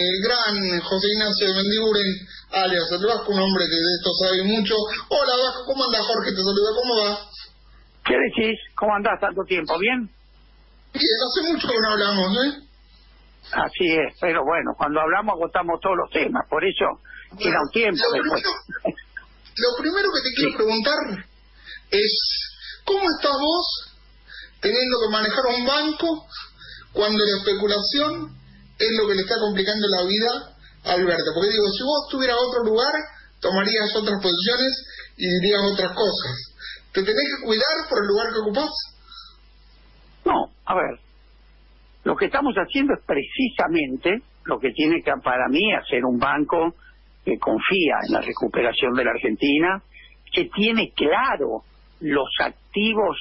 el gran José Ignacio de Mendiguren, alias el Vasco, un hombre que de esto sabe mucho. Hola Vasco, ¿cómo anda Jorge? Te saluda, ¿cómo va? ¿Qué decís? ¿Cómo andás tanto tiempo? ¿Bien? Bien, hace mucho que no hablamos, ¿eh? Así es, pero bueno, cuando hablamos agotamos todos los temas, por eso queda un tiempo lo. Primero, lo primero que te quiero preguntar es, ¿cómo estás vos teniendo que manejar un banco cuando la especulación es lo que le está complicando la vida a Alberto? Porque digo, si vos estuvieras a otro lugar, tomarías otras posiciones y dirías otras cosas. ¿Te tenés que cuidar por el lugar que ocupás? No, a ver, lo que estamos haciendo es precisamente lo que tiene que para mí hacer un banco que confía en la recuperación de la Argentina, que tiene claro los activos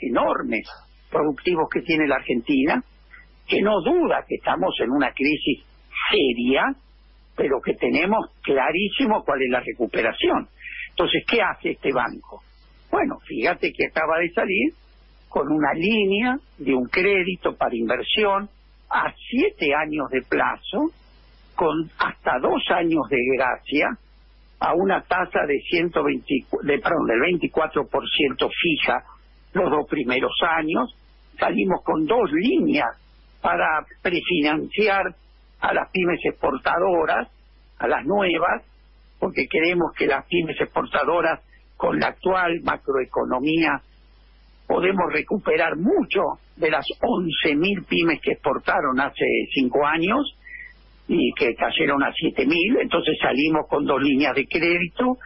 enormes productivos que tiene la Argentina, que no duda que estamos en una crisis seria, pero que tenemos clarísimo cuál es la recuperación. Entonces, ¿qué hace este banco? Bueno, fíjate que acaba de salir con una línea de un crédito para inversión a siete años de plazo, con hasta dos años de gracia, a una tasa de 120, de, perdón, del 24% fija los dos primeros años. Salimos con dos líneas para prefinanciar a las pymes exportadoras, a las nuevas, porque queremos que las pymes exportadoras con la actual macroeconomía podemos recuperar mucho de las 11.000 pymes que exportaron hace cinco años y que cayeron a 7.000, entonces salimos con dos líneas de crédito,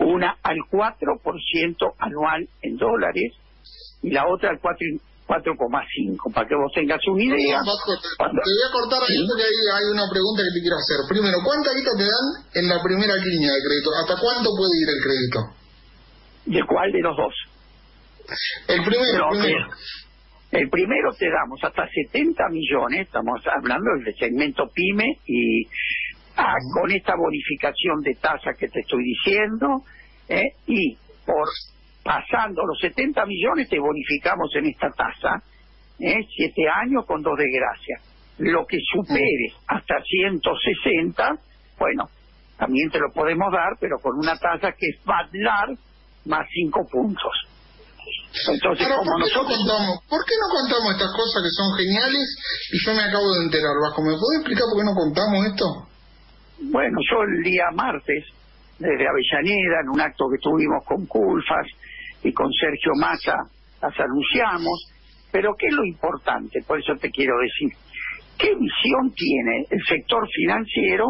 una al 4% anual en dólares y la otra al 4,5, para que vos tengas una idea. Te voy a cortar ahí porque hay, hay una pregunta que te quiero hacer. Primero, ¿cuánta guita te dan en la primera línea de crédito? ¿Hasta cuánto puede ir el crédito? ¿De cuál de los dos? El primero, No, el primero. El primero te damos hasta 70 millones, estamos hablando del segmento PYME, y ah, con esta bonificación de tasa que te estoy diciendo, ¿eh? y por pasando los 70 millones te bonificamos en esta tasa, ¿eh? siete años con dos de gracia. Lo que superes hasta 160, bueno, también te lo podemos dar, pero con una tasa que es BADLAR más cinco puntos. Entonces, Ahora, como ¿por, qué no nosotros... contamos, ¿por qué no contamos estas cosas que son geniales y yo me acabo de enterar, Vasco? ¿Me puede explicar por qué no contamos esto? Bueno, yo el día martes, desde Avellaneda, en un acto que tuvimos con Culfas y con Sergio Massa, las anunciamos, pero ¿qué es lo importante? Por eso te quiero decir, ¿qué visión tiene el sector financiero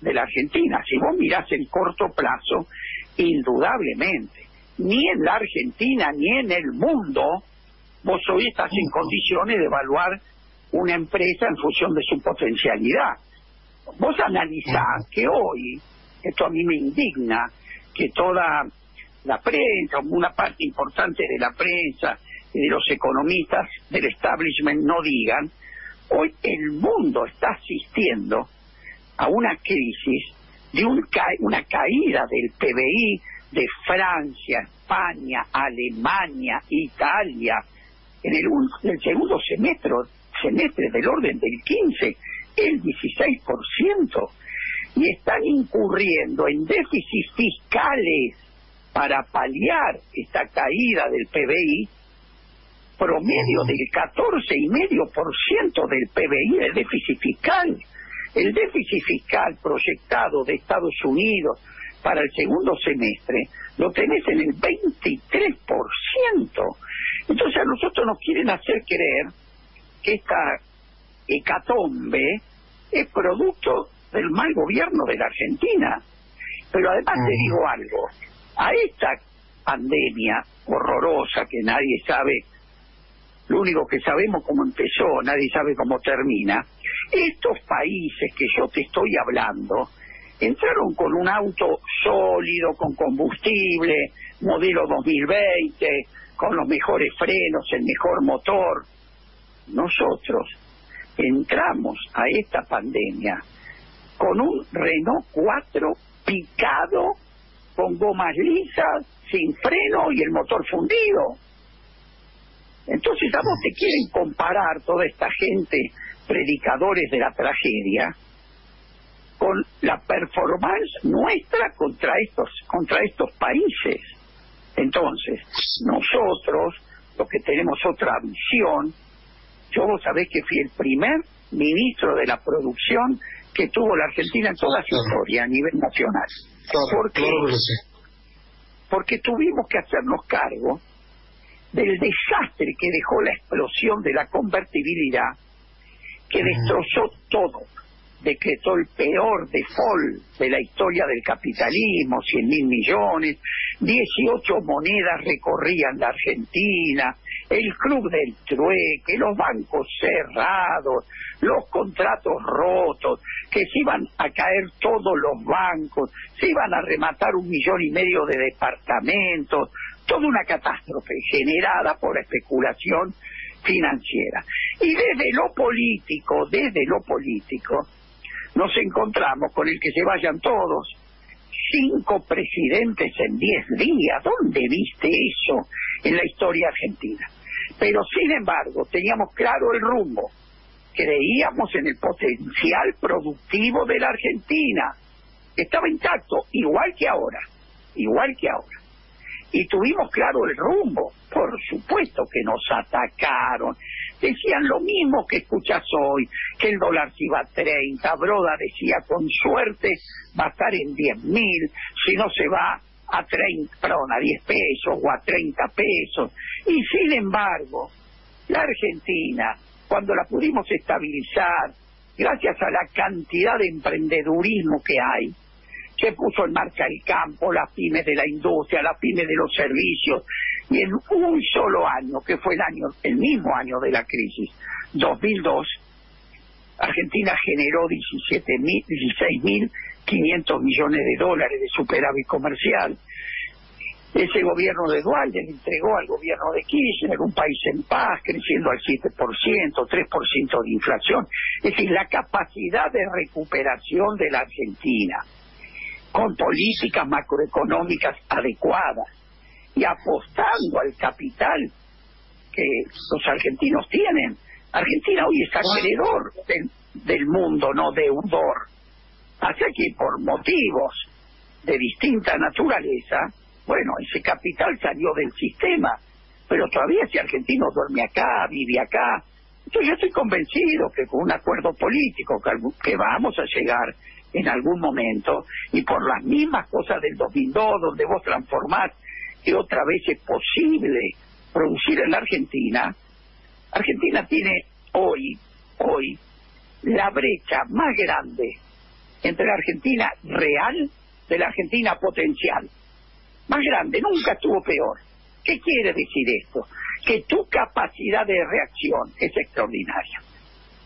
de la Argentina? Si vos mirás el corto plazo, indudablemente, ni en la Argentina ni en el mundo, vos hoy estás en condiciones de evaluar una empresa en función de su potencialidad. Vos analizás que hoy, esto a mí me indigna, que toda la prensa, una parte importante de la prensa y de los economistas del establishment no digan, hoy el mundo está asistiendo a una crisis de un ca- una caída del PBI de Francia, España, Alemania, Italia, en el, un- en el segundo semestre, semestre del orden del 15, el 16%, y están incurriendo en déficits fiscales para paliar esta caída del PBI, promedio del 14,5% del PBI de déficit fiscal. El déficit fiscal proyectado de Estados Unidos para el segundo semestre lo tenés en el 23%. Entonces a nosotros nos quieren hacer creer que esta hecatombe es producto del mal gobierno de la Argentina. Pero además te digo algo, a esta pandemia horrorosa que nadie sabe, lo único que sabemos cómo empezó, nadie sabe cómo termina, estos países que yo te estoy hablando entraron con un auto sólido, con combustible, modelo 2020, con los mejores frenos, el mejor motor. Nosotros entramos a esta pandemia con un Renault 4 picado, con gomas lisas, sin freno y el motor fundido. Entonces, a vos te quieren comparar toda esta gente, predicadores de la tragedia, con la performance nuestra contra estos contra estos países. Entonces, nosotros, los que tenemos otra visión, yo vos sabés que fui el primer ministro de la producción que tuvo la Argentina en toda su historia a nivel nacional. ¿Por qué? Porque tuvimos que hacernos cargo del desastre que dejó la explosión de la convertibilidad, que destrozó todo, decretó el peor default de la historia del capitalismo, 100 mil millones, 18 monedas recorrían la Argentina, el club del trueque, los bancos cerrados, los contratos rotos, que se iban a caer todos los bancos, se iban a rematar un millón y medio de departamentos, toda una catástrofe generada por la especulación financiera. Y desde lo político, desde lo político, nos encontramos con el que se vayan todos. Cinco presidentes en diez días. ¿Dónde viste eso en la historia argentina? Pero sin embargo, teníamos claro el rumbo. Creíamos en el potencial productivo de la Argentina. Estaba intacto, igual que ahora, igual que ahora. Y tuvimos claro el rumbo. Por supuesto que nos atacaron. Decían lo mismo que escuchas hoy, que el dólar se iba a 30. Broda decía, con suerte va a estar en 10 mil, si no se va a 30, 10 pesos o a 30 pesos. Y sin embargo, la Argentina, cuando la pudimos estabilizar, gracias a la cantidad de emprendedurismo que hay, se puso en marcha el campo, las pymes de la industria, las pymes de los servicios, y en un solo año, que fue el año, el mismo año de la crisis, 2002, Argentina generó 17.000, 16.000 500 millones de dólares de superávit comercial. Ese gobierno de Dualde le entregó al gobierno de Kirchner un país en paz, creciendo al 7%, 3% de inflación. Es decir, la capacidad de recuperación de la Argentina con políticas macroeconómicas adecuadas y apostando al capital que los argentinos tienen. Argentina hoy está acreedor del, del mundo, no deudor. Así que por motivos de distinta naturaleza, bueno, ese capital salió del sistema, pero todavía ese argentino duerme acá, vive acá. Entonces yo estoy convencido que con un acuerdo político que vamos a llegar en algún momento, y por las mismas cosas del 2002, donde vos transformás que otra vez es posible producir en la Argentina, Argentina tiene hoy, hoy, la brecha más grande entre la Argentina real de la Argentina potencial más grande, nunca estuvo peor. ¿Qué quiere decir esto? Que tu capacidad de reacción es extraordinaria.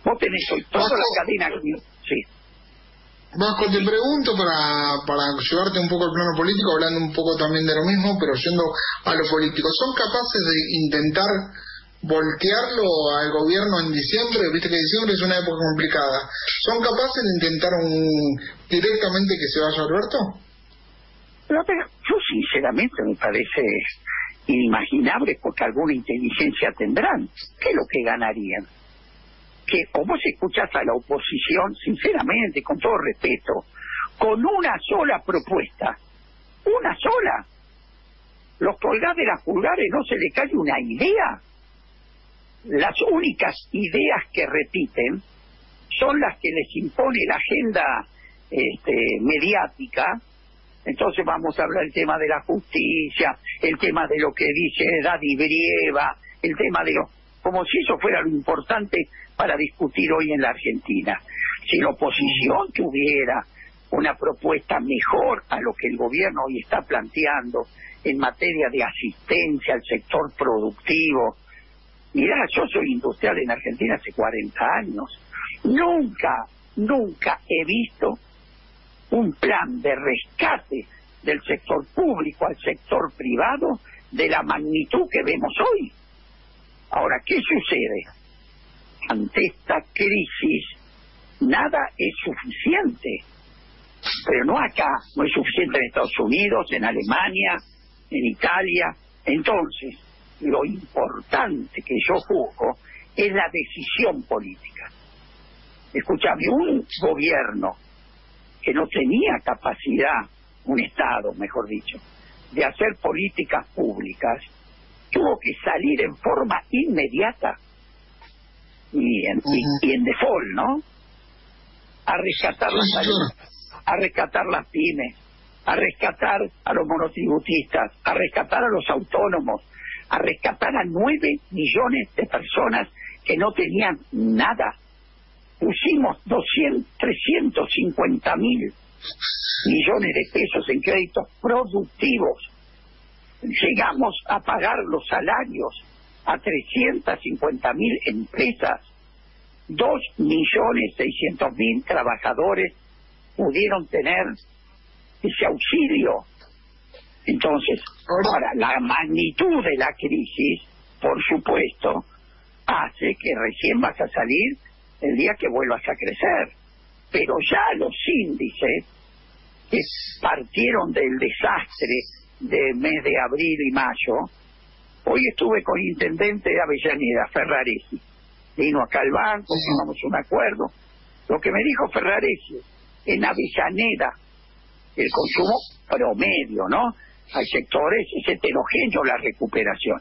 Vos tenés hoy toda la cadena. Sí. Vasco, te pregunto para, para llevarte un poco al plano político, hablando un poco también de lo mismo, pero yendo a lo político. ¿Son capaces de intentar voltearlo al gobierno en diciembre? Viste que diciembre es una época complicada. ¿Son capaces de intentar un, directamente que se vaya Alberto? Pero, yo sinceramente me parece inimaginable porque alguna inteligencia tendrán. ¿Qué es lo que ganarían? Que o vos escuchás a la oposición, sinceramente, con todo respeto, con una sola propuesta, una sola, los colgás de las pulgares no se le cae una idea. Las únicas ideas que repiten son las que les impone la agenda este, mediática entonces vamos a hablar del tema de la justicia, el tema de lo que dice Daddy Brieva, el tema de lo... como si eso fuera lo importante para discutir hoy en la Argentina. Si la oposición tuviera una propuesta mejor a lo que el gobierno hoy está planteando en materia de asistencia al sector productivo. Mirá, yo soy industrial en Argentina hace 40 años. Nunca, nunca he visto un plan de rescate del sector público al sector privado de la magnitud que vemos hoy. Ahora, ¿qué sucede? Ante esta crisis, nada es suficiente. Pero no acá, no es suficiente en Estados Unidos, en Alemania, en Italia. Entonces, lo importante que yo juzgo es la decisión política. Escúchame, un gobierno que no tenía capacidad, un Estado, mejor dicho, de hacer políticas públicas, tuvo que salir en forma inmediata y en, y, en default, ¿no? A rescatar a rescatar las pymes, a rescatar a los monotributistas, a rescatar a los autónomos, a rescatar a nueve millones de personas que no tenían nada. Pusimos 200, 350 mil millones de pesos en créditos productivos. Llegamos a pagar los salarios a 350 mil empresas. Dos millones seiscientos mil trabajadores pudieron tener ese auxilio. Entonces, ahora, la magnitud de la crisis, por supuesto, hace que recién vas a salir el día que vuelvas a crecer. Pero ya los índices que partieron del desastre del mes de abril y mayo, hoy estuve con el intendente de Avellaneda, Ferraresi. Vino acá al banco, firmamos un acuerdo. Lo que me dijo Ferraresi, en Avellaneda, el consumo promedio, ¿no? Hay sectores, es heterogéneo la recuperación.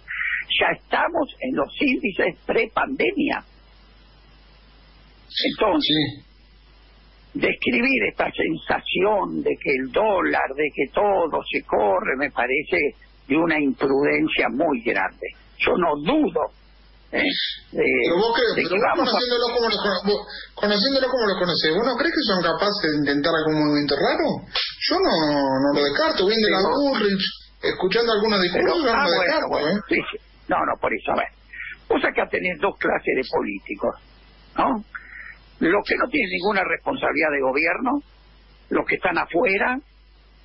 Ya estamos en los índices pre-pandemia. Entonces, describir esta sensación de que el dólar, de que todo se corre, me parece de una imprudencia muy grande. Yo no dudo ¿eh? pero vos crees, pero vos conociéndolo, como lo, conociéndolo como lo conocés, ¿vos no crees que son capaces de intentar algún movimiento raro? Yo no, no lo descarto, viendo la Bullrich, escuchando algunos discursos, no lo descarto. ¿eh? No, no, por eso, a ver. Vos acá tenés dos clases de políticos, ¿no? Los que no tienen ninguna responsabilidad de gobierno, los que están afuera,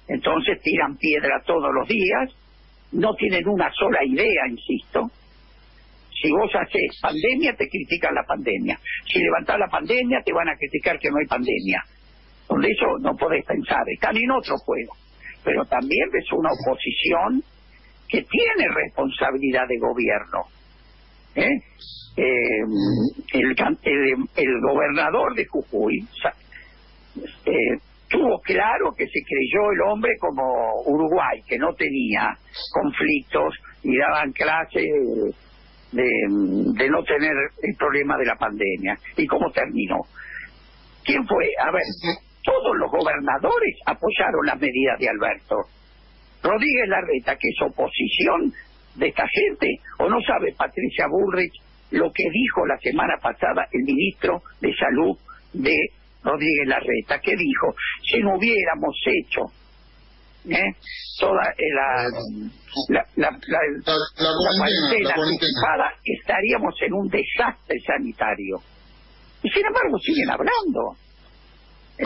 entonces tiran piedra todos los días, no tienen una sola idea, insisto, si vos haces pandemia, te critican la pandemia. Si levantás la pandemia, te van a criticar que no hay pandemia. Por eso no podés pensar, están en otro juego. Pero también ves una oposición que tiene responsabilidad de gobierno. ¿eh? Eh, el, el, gobernador de Jujuy eh, tuvo claro que se creyó el hombre como Uruguay, que no tenía conflictos y daban clases de, no tener el problema de la pandemia. ¿Y cómo terminó? ¿Quién fue? A ver, todos los gobernadores apoyaron las medidas de Alberto. Rodríguez Larreta, que es oposición de esta gente, o no sabe Patricia Bullrich lo que dijo la semana pasada el ministro de Salud de Rodríguez Larreta, que dijo, si no hubiéramos hecho ¿eh? toda la, la, la, la, cuarentena estaríamos en un desastre sanitario. Y sin embargo siguen hablando.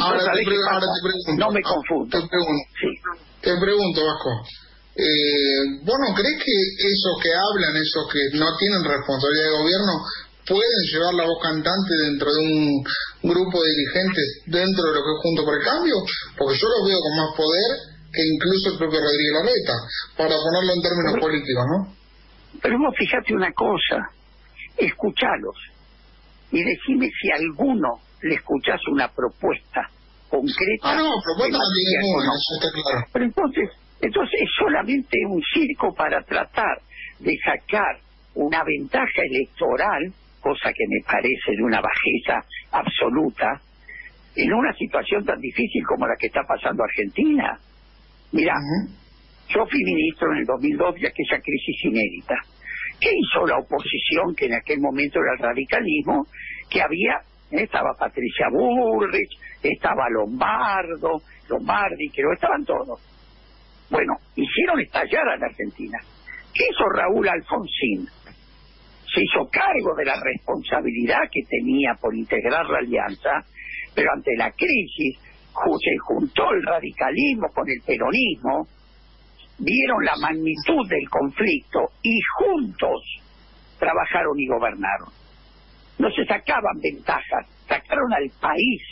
ahora, te pregunto, no me confundo. Te pregunto, sí. te pregunto Vasco. Eh, ¿Vos no crees que esos que hablan, esos que no tienen responsabilidad de gobierno, pueden llevar la voz cantante dentro de un grupo de dirigentes dentro de lo que es Junto por el Cambio? Porque yo los veo con más poder que incluso el propio Rodríguez Larreta, para ponerlo en términos políticos, ¿no? Pero vos fíjate una cosa, escuchalos y decime si a alguno le escuchás una propuesta concreta. Ah, no, propuesta no tiene ninguna, eso está claro. Pero entonces, entonces es solamente un circo para tratar de sacar una ventaja electoral, cosa que me parece de una bajeza absoluta, en una situación tan difícil como la que está pasando Argentina. Mira, yo fui ministro en el 2002 de aquella crisis inédita. ¿Qué hizo la oposición, que en aquel momento era el radicalismo, que había, eh, estaba Patricia Bullrich, estaba Lombardo, Lombardi, creo, estaban todos. Bueno, hicieron estallar a la Argentina. ¿Qué hizo Raúl Alfonsín? Se hizo cargo de la responsabilidad que tenía por integrar la alianza, pero ante la crisis se juntó el radicalismo con el peronismo, vieron la magnitud del conflicto y juntos trabajaron y gobernaron. No se sacaban ventajas, sacaron al país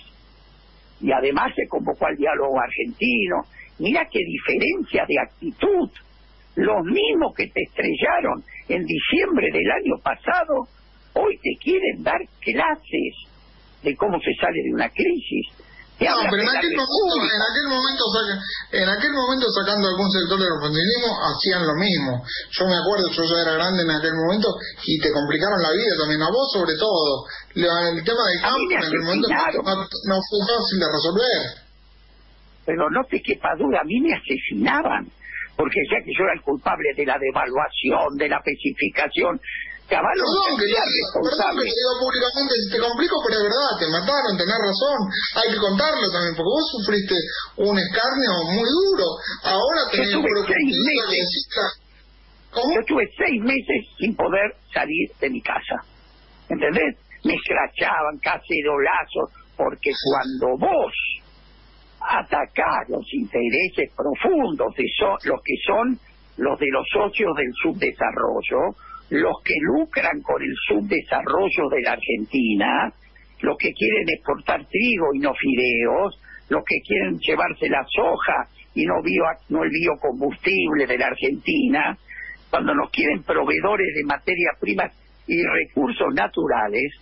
y además se convocó al diálogo argentino. Mira qué diferencia de actitud. Los mismos que te estrellaron en diciembre del año pasado, hoy te quieren dar clases de cómo se sale de una crisis No, pero en aquel, momento, en aquel momento, en aquel momento sacando algún sector del oportunismo hacían lo mismo. Yo me acuerdo, yo ya era grande en aquel momento y te complicaron la vida también, a vos sobre todo. El tema del campo en aquel momento no, fue fácil de resolver. Pero no te quepa duda, a mí me asesinaban porque ya que yo era el culpable de la devaluación, de la especificación, Caballo perdón, que, perdón que te digo públicamente, te complico, pero es verdad, te mataron, tenés razón, hay que contarlo también, porque vos sufriste un escarnio muy duro, ahora tenés seis meses, ¿Cómo? Yo tuve seis meses sin poder salir de mi casa, ¿entendés? Me escrachaban, cacerolazos, porque cuando vos atacás los intereses profundos de los que son los de los socios del subdesarrollo, los que lucran con el subdesarrollo de la Argentina, los que quieren exportar trigo y no fideos, los que quieren llevarse la soja y no, no el biocombustible de la Argentina, cuando nos quieren proveedores de materias primas y recursos naturales,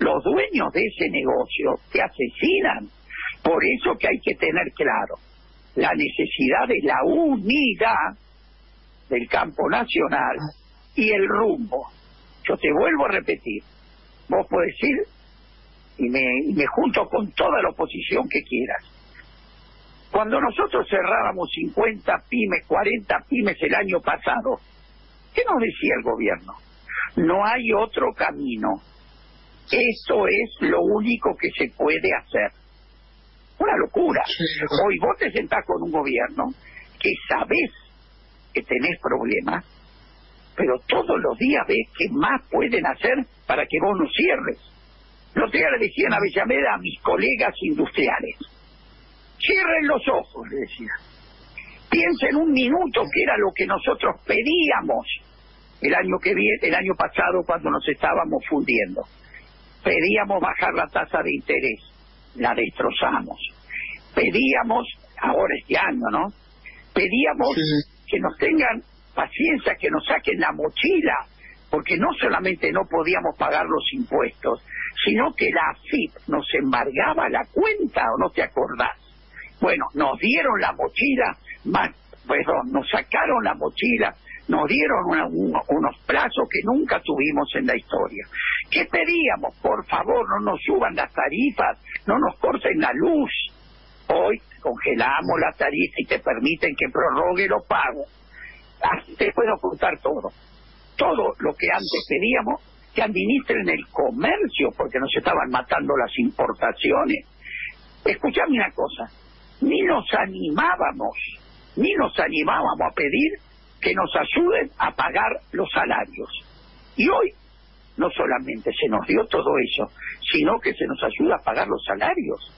los dueños de ese negocio te asesinan. Por eso que hay que tener claro la necesidad de la unidad del campo nacional y el rumbo. Yo te vuelvo a repetir, vos podés ir y me, me junto con toda la oposición que quieras. Cuando nosotros cerrábamos 50 pymes, 40 pymes el año pasado, ¿qué nos decía el gobierno? No hay otro camino. Eso es lo único que se puede hacer. Una locura. Hoy vos te sentás con un gobierno que sabés que tenés problemas, pero todos los días ves qué más pueden hacer para que vos no cierres. Los días le decían a Avellaneda a mis colegas industriales, cierren los ojos, le decía. Piensen un minuto que era lo que nosotros pedíamos el año que viene, el año pasado cuando nos estábamos fundiendo. Pedíamos bajar la tasa de interés, la destrozamos. Pedíamos, ahora este año, ¿no? Pedíamos que nos tengan paciencia que nos saquen la mochila, porque no solamente no podíamos pagar los impuestos, sino que la AFIP nos embargaba la cuenta, ¿o no te acordás? Bueno, nos dieron la mochila, más, perdón, nos sacaron la mochila, nos dieron unos plazos que nunca tuvimos en la historia. ¿Qué pedíamos? Por favor, no nos suban las tarifas, no nos corten la luz. Hoy congelamos la tarifa y te permiten que prorrogue los pagos te puedo contar todo. Todo lo que antes pedíamos, que administren el comercio, porque nos estaban matando las importaciones. Escuchame una cosa, ni nos animábamos, ni nos animábamos a pedir que nos ayuden a pagar los salarios. Y hoy no solamente se nos dio todo eso, sino que se nos ayuda a pagar los salarios.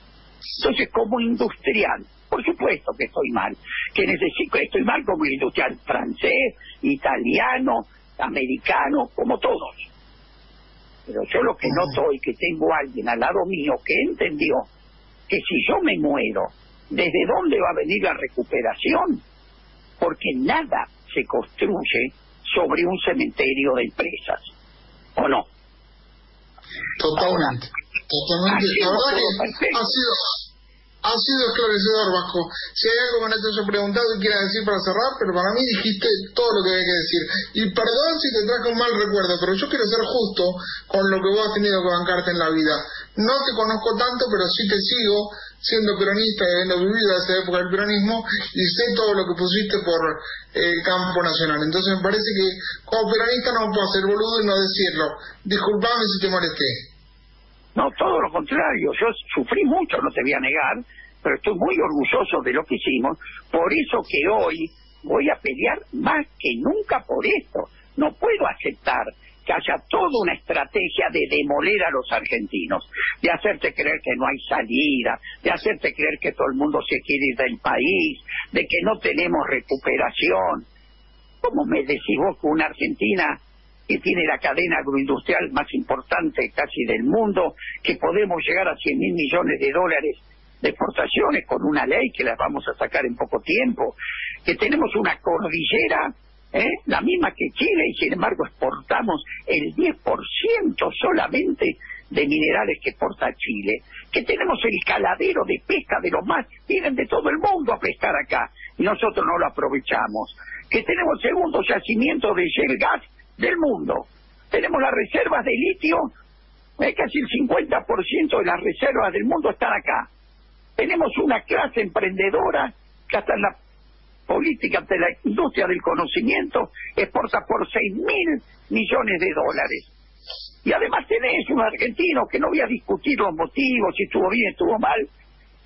Entonces, como industrial, por supuesto que estoy mal, que necesito, estoy mal como industrial francés, italiano, americano, como todos. Pero yo lo que noto y que tengo a alguien al lado mío que entendió que si yo me muero, ¿desde dónde va a venir la recuperación? Porque nada se construye sobre un cementerio de empresas, ¿o no? Totalmente, totalmente. ha sido, ha sido esclarecedor, Vasco. Si hay algo que no te haya preguntado y quieras decir para cerrar, pero para mí dijiste todo lo que había que decir. Y perdón si te traje un mal recuerdo, pero yo quiero ser justo con lo que vos has tenido que bancarte en la vida. No te conozco tanto, pero sí te sigo siendo peronista y habiendo vivido esa época del peronismo y sé todo lo que pusiste por eh, el campo nacional. Entonces me parece que como peronista no puedo hacer boludo y no decirlo. Disculpame si te molesté. No, todo lo contrario. Yo sufrí mucho, no te voy a negar, pero estoy muy orgulloso de lo que hicimos. Por eso que hoy voy a pelear más que nunca por esto. No puedo aceptar que haya toda una estrategia de demoler a los argentinos, de hacerte creer que no hay salida, de hacerte creer que todo el mundo se quiere ir del país, de que no tenemos recuperación. ¿Cómo me decís vos que una Argentina que tiene la cadena agroindustrial más importante casi del mundo, que podemos llegar a 100 mil millones de dólares de exportaciones con una ley que las vamos a sacar en poco tiempo, que tenemos una cordillera, ¿eh? la misma que Chile, y sin embargo exportamos el 10% solamente de minerales que exporta Chile, que tenemos el caladero de pesca de los más, vienen de todo el mundo a pescar acá y nosotros no lo aprovechamos, que tenemos segundo yacimiento de shale gas del mundo, tenemos las reservas de litio, eh, casi el 50% de las reservas del mundo están acá, tenemos una clase emprendedora que hasta en la política de la industria del conocimiento exporta por 6 mil millones de dólares. Y además tenés un argentino que no voy a discutir los motivos, si estuvo bien, estuvo mal,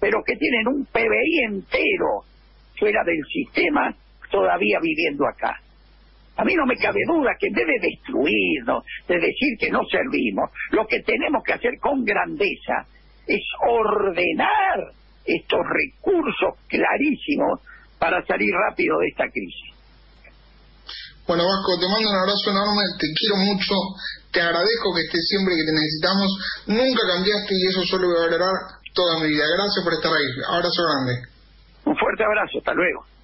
pero que tienen un PBI entero fuera del sistema todavía viviendo acá. A mí no me cabe duda que en vez de destruirnos, de decir que no servimos, lo que tenemos que hacer con grandeza es ordenar estos recursos clarísimos para salir rápido de esta crisis. Bueno, Vasco, te mando un abrazo enorme, te quiero mucho, te agradezco que estés siempre que te necesitamos, nunca cambiaste y eso solo voy a valorar toda mi vida. Gracias por estar ahí. Abrazo grande. Un fuerte abrazo, hasta luego.